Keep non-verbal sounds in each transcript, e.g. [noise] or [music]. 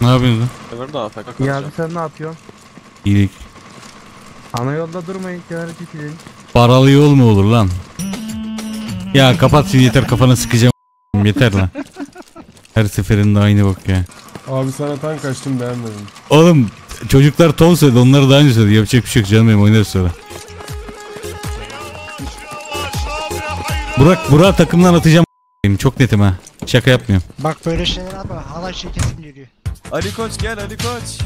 Ne yapıyorsun lan? Ömer de AFK İyi abi sen ne yapıyorsun? İyilik. Ana yolda durmayın kenara çekilin. Paralı yol mu olur lan? Ya kapat şunu yeter kafana sıkacağım. yeter lan. Her seferinde aynı bak ya. Abi sana tank açtım beğenmedim. Oğlum çocuklar ton söyledi onları daha önce söyledi. Yapacak bir şey yok canım benim oynarız sonra. Burak, Burak takımdan atacağım. Çok netim ha. Şaka yapmıyorum. Bak böyle şeyler abi halay şirketim geliyor. Ali Koç gel Ali Koç.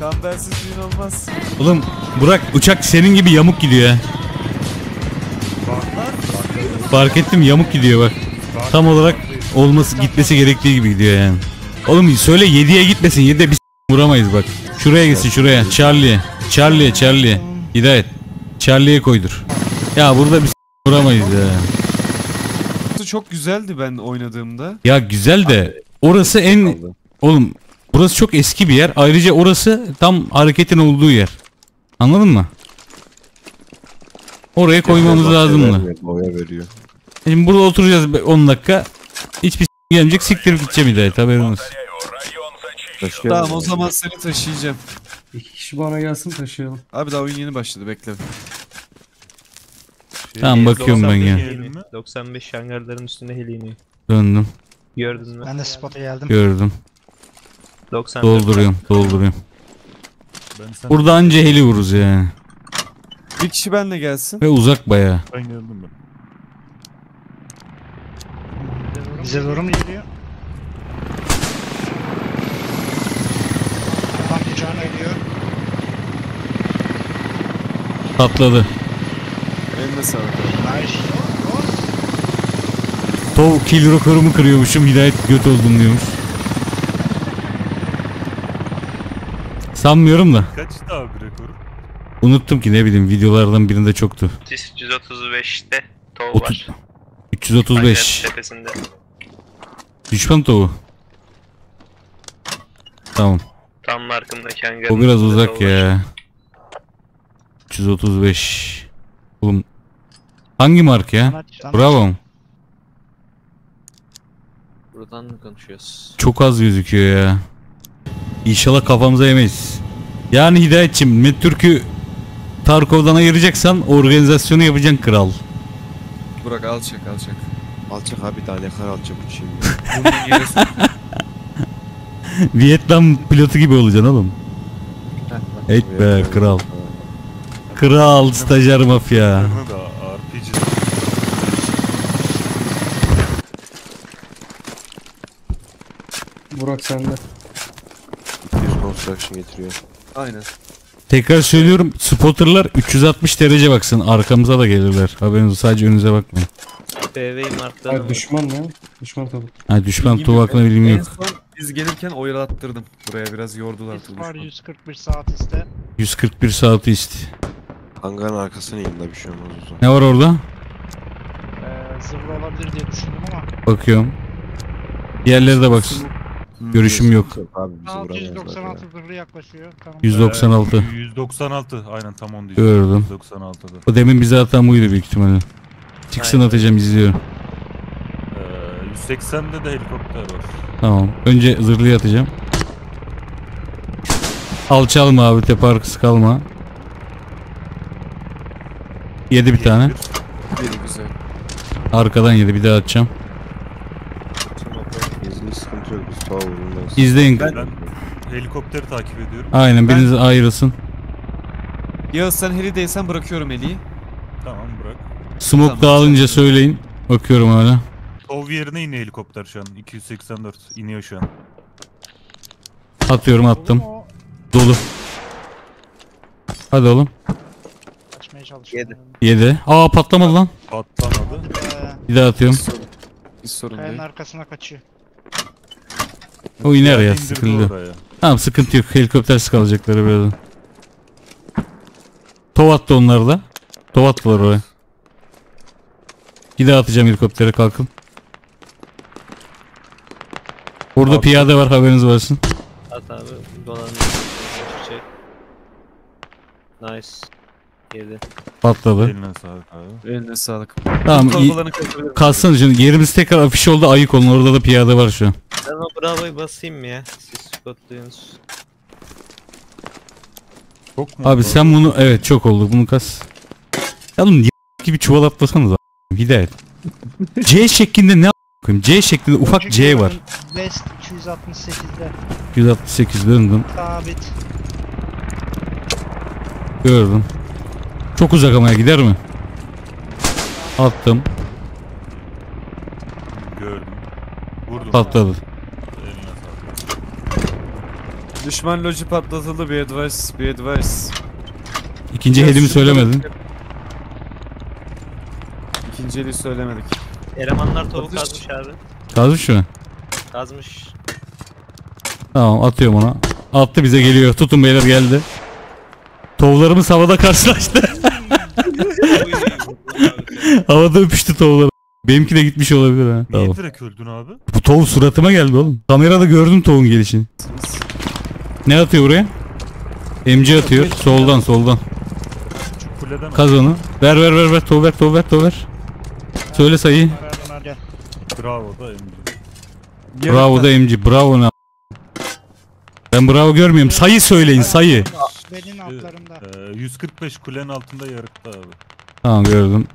Kambersiz düğün olmaz. Oğlum Burak uçak senin gibi yamuk gidiyor ya. Fark ettim yamuk gidiyor bak. Tam olarak olması gitmesi gerektiği gibi gidiyor yani. Oğlum söyle 7'ye gitmesin 7'de bir [laughs] vuramayız bak. Şuraya gitsin şuraya. Charlie'ye. Charlie'ye Charlie'ye. Hidayet. Charlie'ye koydur. Ya burada bir [laughs] vuramayız ya. Çok güzeldi ben oynadığımda. Ya güzel de orası en oğlum burası çok eski bir yer. Ayrıca orası tam hareketin olduğu yer. Anladın mı? Oraya koymamız lazımdı. Boya veriyor. Şimdi burada oturacağız be- 10 dakika. Hiçbir s- gelmeyecek siktirip gideceğim Hidayet haberin olsun. Tamam o zaman seni taşıyacağım. İki kişi bana gelsin taşıyalım. Abi daha oyun yeni başladı bekle. Tamam bakıyorum ben ya. 95 hangarların üstünde heli iniyor. Döndüm. Gördün mü? Ben de spota geldim. Gördüm. 94. Dolduruyorum. Dolduruyorum. Burada anca heli vururuz yani. Bir kişi benle gelsin. Ve uzak baya. Ben geldim ben. Bize doğru mu geliyor? Tam kucağına geliyor. Patladı. Eline sağlık. Nice. Tov kill rekorumu kırıyormuşum. Hidayet göt oldum diyormuş. Sanmıyorum da. Kaçtı abi rekoru? Unuttum ki ne bileyim videolardan birinde çoktu. 335'te tov Otuz- var. 335. Hangarın tepesinde. Düşman tovu. Tamam. Tam markımdaki hangarın O biraz üstünde uzak tov var. ya. 335. Oğlum. Hangi mark ya? Bravo. Buradan mı konuşuyoruz? Çok az gözüküyor ya. İnşallah kafamıza yemeyiz. Yani Hidayetçim Mettürk'ü Tarkov'dan ayıracaksan organizasyonu yapacaksın kral. Burak alçak alçak. Alçak abi daha ne kadar alçak uçayım ya. Yere [laughs] sok. Vietnam pilotu gibi olacaksın oğlum. Et be kral. Kral stajyer mafya. Yanına da RPG. Burak sende. 100 construction getiriyor. Aynen. Tekrar söylüyorum spotterlar 360 derece baksın arkamıza da gelirler. Haberiniz sadece önünüze bakmayın. BV'yi marktan Hayır düşman ya. Düşman tabii. Ha düşman Bilgim tuğ yok. hakkında bilgim En yok. son biz gelirken oyalattırdım. Buraya biraz yordular. Hit var düşman. 141 saat iste. 141 saat ist. Hangarın arkasına in da bir şey olmaz o zaman. Ne var orada? Ee, zırhlı olabilir diye düşündüm ama. Bakıyorum. Diğerleri de baksın. Görüşüm yok. Abi bizi vuramazlar 696 ya. zırhlı yaklaşıyor. Tamam. 196. Ee, 196 aynen tam onu diyeceğim. Gördüm. 196'da. O demin bize atan buydu büyük ihtimalle. Çıksın Aynen. atacağım izliyorum. Ee, 180'de de helikopter var. Tamam. Önce zırhlıyı atacağım. Alçalma abi tepe arkası kalma. Yedi bir tane. Biri güzel. Arkadan yedi bir daha atacağım. Bizde sıkıntı yok biz tuğa vurulmaz. İzleyin. Ben helikopteri takip ediyorum. Aynen Ben- biriniz ayrılsın. Yağız sen helideysen bırakıyorum Eli'yi. Tamam bırak. Smoke Tamam, dağılınca tamam. söyleyin. Bakıyorum hala. Tov yerine iniyor helikopter şu an. 284 iniyor şu an. Atıyorum attım. Dolu. Hadi oğlum. Kaçmaya çalışıyor. Yedi. Aa patlamadı lan. Patlamadı. Bir daha atıyorum. Hiç sorun kayanın değil. arkasına kaçıyor. O iner ya İndirdi sıkıldı. oraya. Tamam sıkıntı yok. Helikopter kalacakları birazdan. Tov attı onlar da. Tov attılar oraya. Bir daha atacağım helikoptere kalkın. Burada Abi. piyade var haberiniz varsın. At abi. Dolanıyor. Şey. Nice. Yedi. Patladı. Eline sağlık abi. Eline sağlık. Tamam iyi. Torbalarını kaçırabilirim. Kalsın şimdi yerimiz tekrar afiş oldu ayık olun orada da piyade var şu an. Ben o bravo'yu basayım mı ya? Siz Spotluyunuz. Çok mu? Abi sen bunu evet çok oldu bunu kas. Ya oğlum y- gibi çuval atlasanız Hidayet. C şeklinde ne a**ayım? C şeklinde ufak C var. West 268'de 168 döndüm. sabit. Gördüm. Çok uzak ama ya, gider mi? Attım. Gördüm. Vurdum. Patladı. Düşman loji patlatıldı bir advice bir advice. İkinci hedimi söylemedin. İkinci eli söylemedik. Elemanlar tavuk Atış. kazmış abi. Kazmış mı? Kazmış. Tamam atıyorum ona. Attı bize geliyor. Tutun beyler geldi. Tovlarımız havada karşılaştı. [laughs] havada öpüştü tovlar. Benimki de gitmiş olabilir ha. Niye Tamam. direkt öldün abi? Bu tov suratıma geldi oğlum. Kamerada gördüm tavuğun gelişini. Ne atıyor buraya? MC atıyor. Soldan soldan. Şu kuleden Kaz onu. Ver ver ver ver. Tov ver tov ver tov ver. Söyle sayıyı. Bravo da emci. Bravo da MC. Bravo ne Ben bravo görmüyorum. Sayı söyleyin sayı. Benim altlarımda. Ee, 145 kulenin altında yarıkta abi. Tamam gördüm.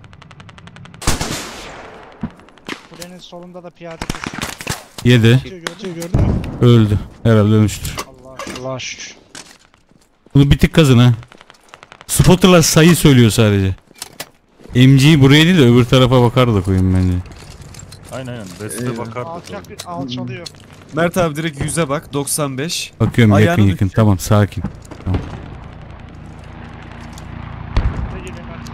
Kulenin solunda da piyade kız. 7. Gördün mü? Gördün mü? Öldü. Herhalde ölmüştür. Şükür. Bunu bir tık kazın ha. Spotter'lar sayı söylüyor sadece. MG buraya değil de öbür tarafa bakar da koyayım bence. Aynen aynen. West'e Eyvah. bakardı. Alçak tabii. bir alçalıyor. Mert abi direkt yüze bak 95. Bakıyorum Ayağını yakın yakın. düşürüyor. Tamam sakin. Ne geliyor Mert?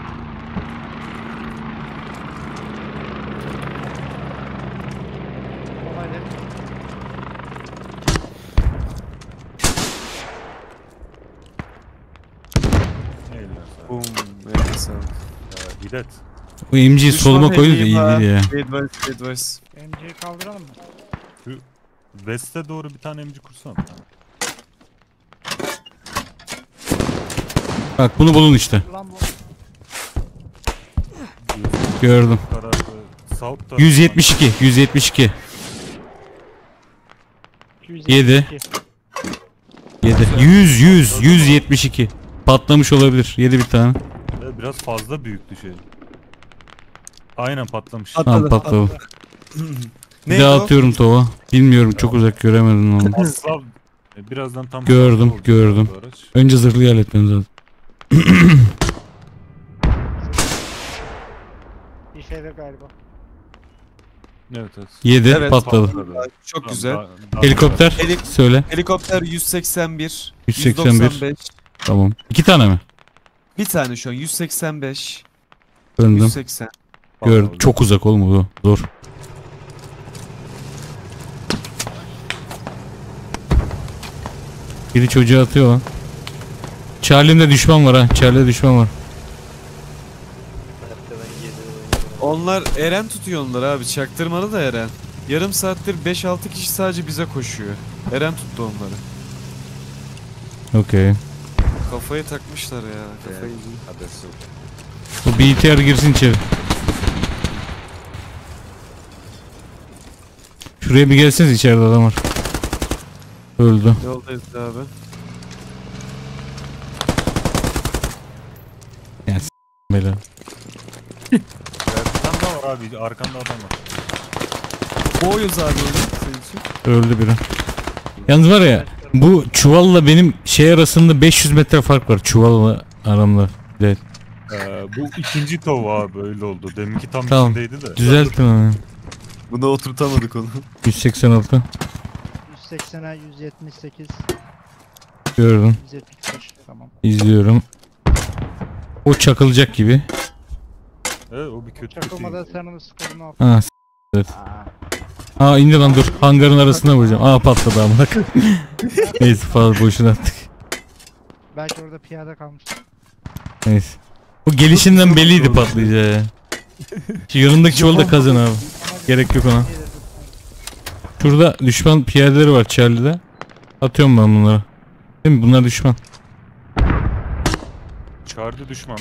Kolay değil. Eline sağlık. Bum. Evet sağlık. Hidet. Bu MG'yi Düşman soluma koydu da hediyeyim iyi ha. değil ya. Advice advice. MC'yi kaldıralım mı? West'e doğru bir tane emci kursana. Bak bunu bulun işte. Bu Gördüm. Kararı. South tarafından- 172. 172. 272. 7. 100 100 172. Patlamış olabilir. 7 bir tane. Biraz fazla büyüktü şey. Aynen patlamış. Tamam patladı. [clears throat] Bir Neydi daha o? atıyorum tova. Bilmiyorum çok uzak göremedim onu. Asla e, birazdan tam Gördüm, gördüm. bu araç. Önce zırhlıyı halletmemiz lazım. [clears throat] Bir şeyde galiba. Evet evet. 7 Evet, patladı. Çok Tamam, güzel. daha- daha- Helikopter Helik- söyle. Helikopter 181. 181. 195. Tamam. İki tane mi? Bir tane şu an 185. Döndüm. 180. Gördüm. Çok uzak oğlum bu. Zor. Biri çocuğa atıyor lan. Charlie'mde düşman var ha. Charlie'de düşman var. Arkadan geliyor. Onlar Eren tutuyor onları abi. Çaktırmalı da Eren. Yarım saattir 5-6 kişi sadece bize koşuyor. Eren tuttu onları. Okey. Kafayı takmışlar ya. Kafayı Bu BTR girsin içeri. Şuraya bir gelseniz içeride adam var. Öldü. Yoldayız abi. Bela. Arkanda var abi. Arkanda adam var. Boğuyoruz abi için. Öldü biri. Yalnız var ya bu çuvalla benim şey arasında 500 metre fark var çuvalla aramda. Evet. Ee, bu ikinci tov abi öyle oldu. Deminki tam Tamam. içindeydi de. Düzelttim onu. Buna oturtamadık onu. 186 180'e 178, gördüm. 175. Tamam. İzliyorum. O çakılacak gibi. Evet o bir kötü kötü. Çakılmadan sen onu al. Ha s- evet. Aa indi lan dur. Hangarın arasına vuracağım. Aa patladı amına koyayım. [laughs] Neyse fazla boşuna attık. Belki orada piyade kalmış. Neyse. Bu gelişinden belliydi patlayacağı ya. Şu yanındaki çuvalı da kazın abi. Gerek yok ona. Şurada düşman piyadeleri var Charlie'de. Atıyorum ben bunları. Değil mi? Bunlar düşman. Çağırdı düşman.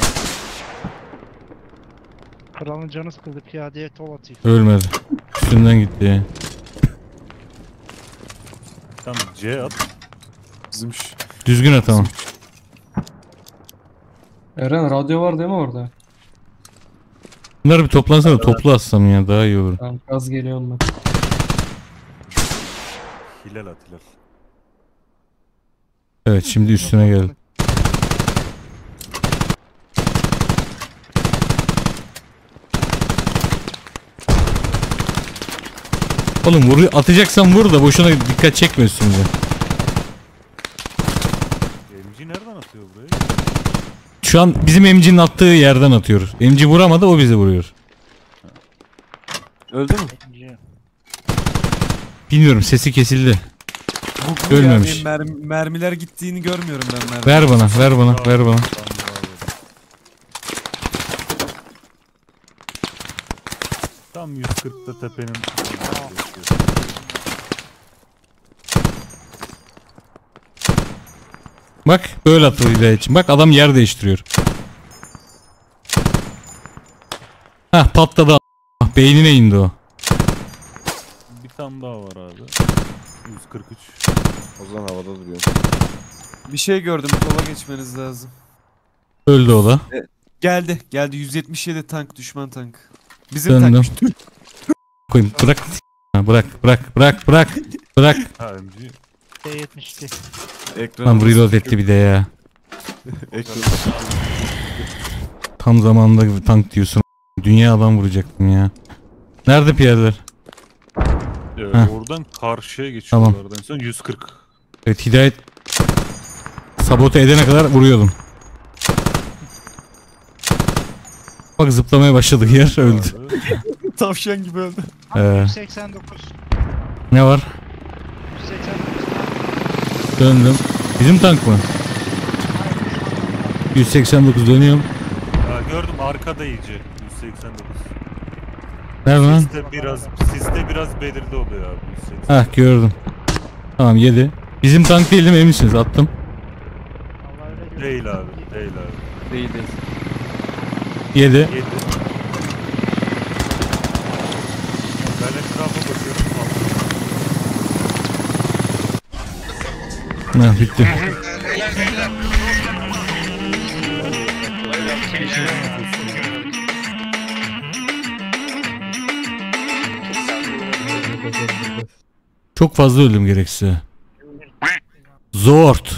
Kralın canı sıkıldı piyadeye tol atıyor. Ölmedi. Üstünden gitti. Tamam C at. Bizim şu. Düzgün at ama. Eren radyo var değil mi orada? Bunlar bir toplansana toplu atsam ya daha iyi olur. Tamam gaz geliyor onlar. Hilal at hilal. Evet şimdi üstüne geldi. Oğlum vur, atacaksan vur da boşuna dikkat çekme üstümüze. MC nereden atıyor burayı? Şu an bizim emcinin attığı yerden atıyoruz. Emci vuramadı o bizi vuruyor. Öldü mü? Bilmiyorum sesi kesildi. Ölmemiş. Yani mermi- mermiler gittiğini görmüyorum ben mermi. Ver bana ver bana ver bana. Tamam, bravo. Tam 140'ta tepenin. Bak böyle atılıyor için. Bak adam yer değiştiriyor. Hah patladı. a- Beynine indi o. Bir tane daha var abi. 143. O zaman havada duruyor. Bir şey gördüm. Sola geçmeniz lazım. Öldü o da. Geldi. Geldi. 177 tank. Düşman tank. Bizim Döndüm. tankmış. [laughs] Koyayım. Bırak. Ha, Bırak bırak bırak bırak. Bırak. Ha MC. T72. Ekran. Lan reload etti bir de ya. [laughs] Tam zamanında tank diyorsun. Dünya adam vuracaktım ya. Nerede piyadeler? Ee, Heh. oradan karşıya Tamam. geçiyorlar. En son 140. Evet Hidayet sabote edene kadar vuruyordum. Bak zıplamaya başladı yer öldü. [laughs] Tavşan gibi öldü. Abi Ee. 189. Ne var? 189. Döndüm. Bizim tank mı? 189 dönüyorum. Ha, gördüm arkada iyice. 189. Nerede lan? Siste biraz, siste biraz belirli oluyor abi. 180. Hah gördüm. Tamam yedi. Bizim tank değil değil mi emin misiniz? Attım. Değil abi. Değil abi. Değil değil. Yedi. 7. Ben etrafa bakıyorum. Ha, bitti. Çok fazla öldüm gereksiz. Zort.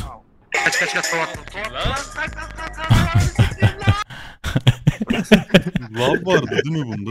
Lav vardı değil mi bunda?